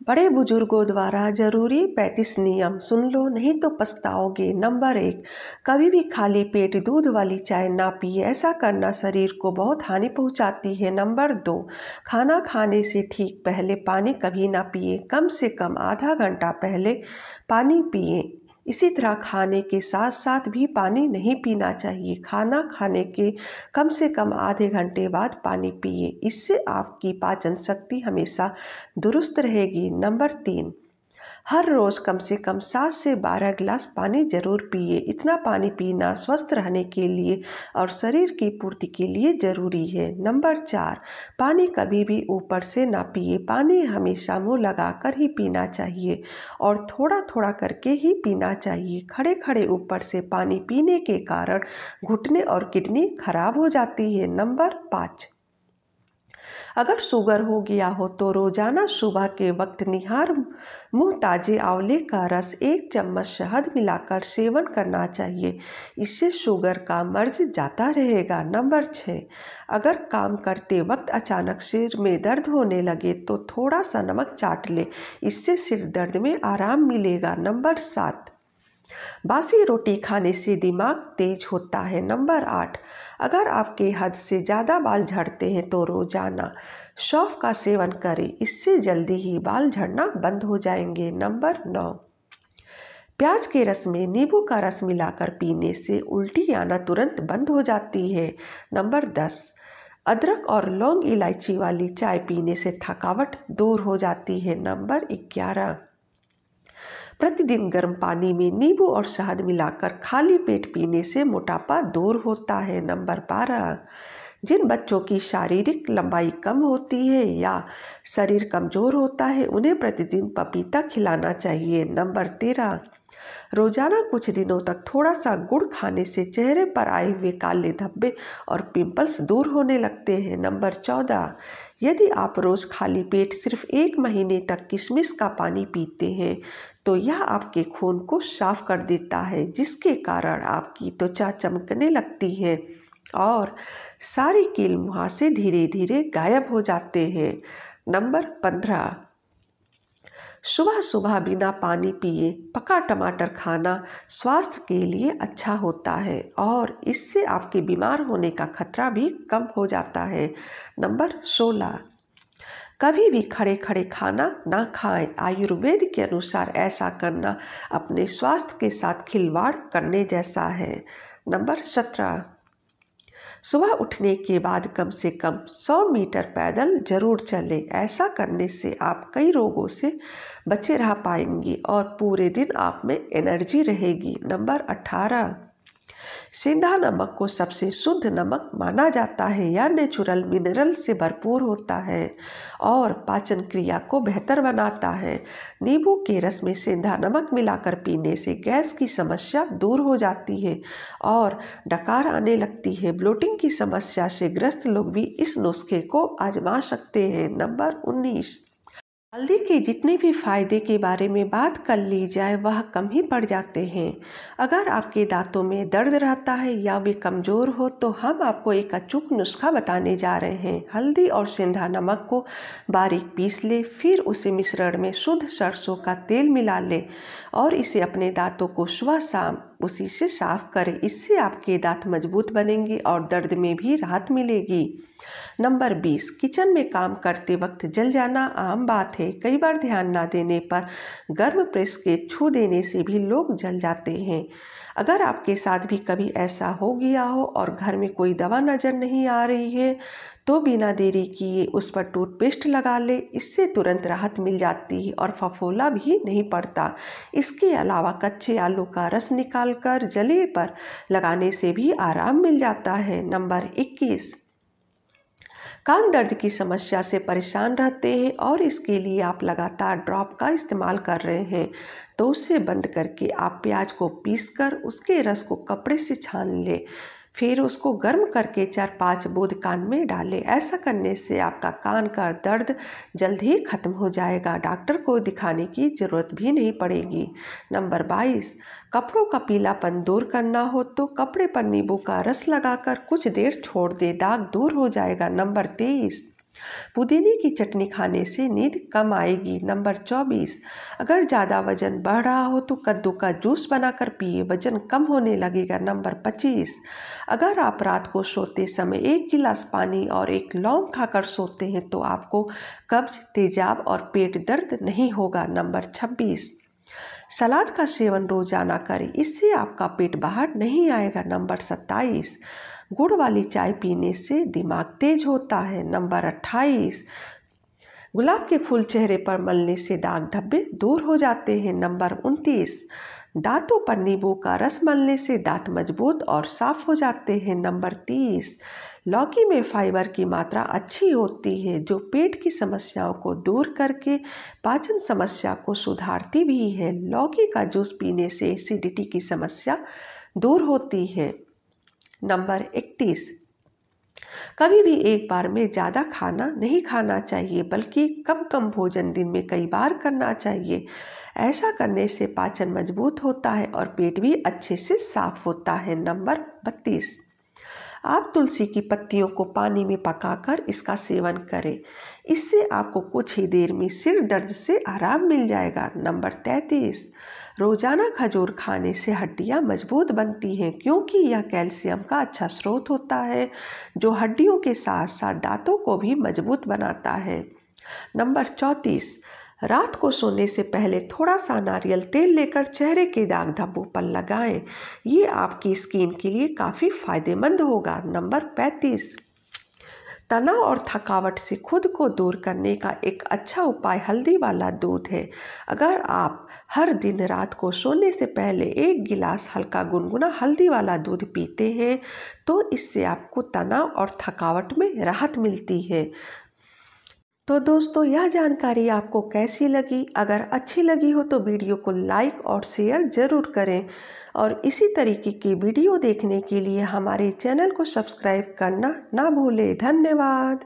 बड़े बुज़ुर्गों द्वारा ज़रूरी पैंतीस नियम सुन लो, नहीं तो पछताओगे। नंबर एक, कभी भी खाली पेट दूध वाली चाय ना पिए, ऐसा करना शरीर को बहुत हानि पहुंचाती है। नंबर दो, खाना खाने से ठीक पहले पानी कभी ना पिए, कम से कम आधा घंटा पहले पानी पिए। इसी तरह खाने के साथ साथ भी पानी नहीं पीना चाहिए। खाना खाने के कम से कम आधे घंटे बाद पानी पिए। इससे आपकी पाचन शक्ति हमेशा दुरुस्त रहेगी। नंबर तीन हर रोज़ कम से कम सात से बारह गिलास पानी ज़रूर पिए। इतना पानी पीना स्वस्थ रहने के लिए और शरीर की पूर्ति के लिए ज़रूरी है। नंबर चार, पानी कभी भी ऊपर से ना पिए। पानी हमेशा मुँह लगाकर ही पीना चाहिए और थोड़ा थोड़ा करके ही पीना चाहिए। खड़े खड़े ऊपर से पानी पीने के कारण घुटने और किडनी खराब हो जाती है। नंबर पाँच अगर शुगर हो गया हो तो रोज़ाना सुबह के वक्त निहार मुँह ताजे आंवले का रस एक चम्मच शहद मिलाकर सेवन करना चाहिए। इससे शुगर का मर्ज जाता रहेगा। नंबर छः अगर काम करते वक्त अचानक सिर में दर्द होने लगे तो थोड़ा सा नमक चाट ले। इससे सिर दर्द में आराम मिलेगा। नंबर सात बासी रोटी खाने से दिमाग तेज होता है। नंबर आठ, अगर आपके हद से ज़्यादा बाल झड़ते हैं तो रोज़ाना सौफ का सेवन करें। इससे जल्दी ही बाल झड़ना बंद हो जाएँगे। नंबर नौ, प्याज के रस में नींबू का रस मिलाकर पीने से उल्टी आना तुरंत बंद हो जाती है। नंबर दस, अदरक और लौंग इलायची वाली चाय पीने से थकावट दूर हो जाती है। नंबर ग्यारह प्रतिदिन गर्म पानी में नींबू और शहद मिलाकर खाली पेट पीने से मोटापा दूर होता है, नंबर बारह। जिन बच्चों की शारीरिक लंबाई कम होती है या शरीर कमज़ोर होता है, उन्हें प्रतिदिन पपीता खिलाना चाहिए। नंबर तेरह, रोज़ाना कुछ दिनों तक थोड़ा सा गुड़ खाने से चेहरे पर आए हुए काले धब्बे और पिंपल्स दूर होने लगते हैं। नंबर चौदह, यदि आप रोज़ खाली पेट सिर्फ़ एक महीने तक किशमिश का पानी पीते हैं तो यह आपके खून को साफ़ कर देता है, जिसके कारण आपकी त्वचा चमकने लगती है। और सारी कील वहाँ मुहासे धीरे धीरे गायब हो जाते हैं। नंबर पंद्रह। सुबह सुबह बिना पानी पिए पका टमाटर खाना स्वास्थ्य के लिए अच्छा होता है और इससे आपके बीमार होने का खतरा भी कम हो जाता है। नंबर सोलह। कभी भी खड़े खड़े खाना ना खाएँ। आयुर्वेद के अनुसार ऐसा करना अपने स्वास्थ्य के साथ खिलवाड़ करने जैसा है। नंबर सत्रह। सुबह उठने के बाद कम से कम 100 मीटर पैदल ज़रूर चलें। ऐसा करने से आप कई रोगों से बचे रह पाएँगे और पूरे दिन आप में एनर्जी रहेगी। नंबर अठारह। सेंधा नमक को सबसे शुद्ध नमक माना जाता है यह नेचुरल मिनरल से भरपूर होता है और पाचन क्रिया को बेहतर बनाता है। नींबू के रस में सेंधा नमक मिलाकर पीने से गैस की समस्या दूर हो जाती है और डकार आने लगती है। ब्लोटिंग की समस्या से ग्रस्त लोग भी इस नुस्खे को आजमा सकते हैं। नंबर उन्नीस हल्दी के जितने भी फ़ायदे के बारे में बात कर ली जाए, वह कम ही पड़ जाते हैं। अगर आपके दांतों में दर्द रहता है या वे कमज़ोर हो तो हम आपको एक अचूक नुस्खा बताने जा रहे हैं। हल्दी और सेंधा नमक को बारीक पीस ले, फिर उसे मिश्रण में शुद्ध सरसों का तेल मिला ले और इसे अपने दांतों को सुबह शाम उसी से साफ़ करें। इससे आपके दांत मज़बूत बनेंगे और दर्द में भी राहत मिलेगी। नंबर बीस, किचन में काम करते वक्त जल जाना आम बात है। कई बार ध्यान ना देने पर गर्म प्रेस के छू देने से भी लोग जल जाते हैं। अगर आपके साथ भी कभी ऐसा हो गया हो और घर में कोई दवा नज़र नहीं आ रही है तो बिना देरी किए उस पर टूथपेस्ट लगा ले। इससे तुरंत राहत मिल जाती है और फफोला भी नहीं पड़ता। इसके अलावा कच्चे आलू का रस निकाल कर जले पर लगाने से भी आराम मिल जाता है। नंबर इक्कीस कान दर्द की समस्या से परेशान रहते हैं और इसके लिए आप लगातार ड्रॉप का इस्तेमाल कर रहे हैं। तो उसे बंद करके आप प्याज को पीस कर उसके रस को कपड़े से छान लें। फिर उसको गर्म करके चार पाँच बूंद कान में डालें। ऐसा करने से आपका कान का दर्द जल्द ही खत्म हो जाएगा। डॉक्टर को दिखाने की ज़रूरत भी नहीं पड़ेगी। नंबर बाईस, कपड़ों का पीलापन दूर करना हो तो कपड़े पर नींबू का रस लगाकर कुछ देर छोड़ दे। दाग दूर हो जाएगा। नंबर तेईस पुदीने की चटनी खाने से नींद कम आएगी। नंबर चौबीस, अगर ज़्यादा वज़न बढ़ रहा हो तो कद्दू का जूस बनाकर पिए। वज़न कम होने लगेगा। नंबर पच्चीस, अगर आप रात को सोते समय एक गिलास पानी और एक लौंग खाकर सोते हैं तो आपको कब्ज, तेजाब और पेट दर्द नहीं होगा। नंबर छब्बीस, सलाद का सेवन रोज़ाना करें। इससे आपका पेट बाहर नहीं आएगा। नंबर सत्ताईस गुड़ वाली चाय पीने से दिमाग तेज होता है। नंबर अट्ठाईस, गुलाब के फूल चेहरे पर मलने से दाग धब्बे दूर हो जाते हैं। नंबर उनतीस, दांतों पर नींबू का रस मलने से दांत मज़बूत और साफ़ हो जाते हैं। नंबर तीस, लौकी में फाइबर की मात्रा अच्छी होती है, जो पेट की समस्याओं को दूर करके पाचन समस्या को सुधारती भी है। लौकी का जूस पीने से एसिडिटी की समस्या दूर होती है। नंबर इकतीस। कभी भी एक बार में ज़्यादा खाना नहीं खाना चाहिए, बल्कि कम कम भोजन दिन में कई बार करना चाहिए। ऐसा करने से पाचन मज़बूत होता है और पेट भी अच्छे से साफ़ होता है। नंबर बत्तीस। आप तुलसी की पत्तियों को पानी में पकाकर इसका सेवन करें। इससे आपको कुछ ही देर में सिर दर्द से आराम मिल जाएगा। नंबर तैतीस। रोज़ाना खजूर खाने से हड्डियाँ मज़बूत बनती हैं क्योंकि यह कैल्शियम का अच्छा स्रोत होता है, जो हड्डियों के साथ साथ दांतों को भी मज़बूत बनाता है। नंबर चौंतीस। रात को सोने से पहले थोड़ा सा नारियल तेल लेकर चेहरे के दाग धब्बों पर लगाएँ। ये आपकी स्किन के लिए काफ़ी फ़ायदेमंद होगा। नंबर पैंतीस। तनाव और थकावट से खुद को दूर करने का एक अच्छा उपाय हल्दी वाला दूध है। अगर आप हर दिन रात को सोने से पहले एक गिलास हल्का गुनगुना हल्दी वाला दूध पीते हैं तो इससे आपको तनाव और थकावट में राहत मिलती है। तो दोस्तों, यह जानकारी आपको कैसी लगी? अगर अच्छी लगी हो तो वीडियो को लाइक और शेयर ज़रूर करें। और इसी तरीके की वीडियो देखने के लिए हमारे चैनल को सब्सक्राइब करना ना भूलें। धन्यवाद।